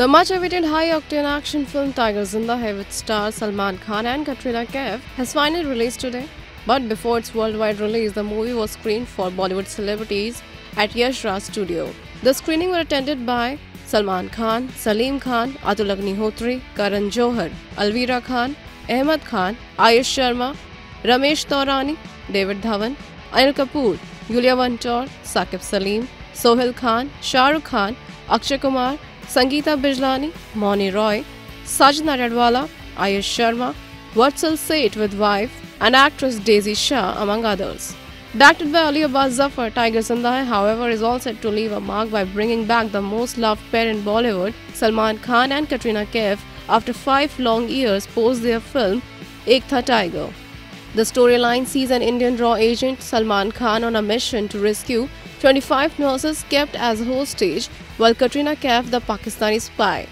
The much awaited high octane action film Tiger Zinda Hai with stars Salman Khan and Katrina Kaif has finally released today. But before its worldwide release, the movie was screened for Bollywood celebrities at Yash Raj Studio. The screening were attended by Salman Khan, Salim Khan, Atul Agnihotri, Karan Johar, Alvira Khan, Ahmed Khan, Aayush Sharma, Ramesh Taurani, David Dhawan, Anil Kapoor, Iulia Vantur, Saqib Saleem, Sohail Khan, Shah Rukh Khan, Akshay Kumar, Sangeeta Bijlani, Mouni Roy, Sajid Nadiadwala, Aayush Sharma, Vatsal Seth with wife, and actress Daisy Shah, among others. Directed by Ali Abbas Zafar, Tiger Zinda Hai, however, is all set to leave a mark by bringing back the most loved pair in Bollywood, Salman Khan and Katrina Kaif, after five long years post their film Ek Tha Tiger. The storyline sees an Indian raw agent, Salman Khan, on a mission to rescue 25 nurses kept as hostage, while Katrina Kaif, the Pakistani spy,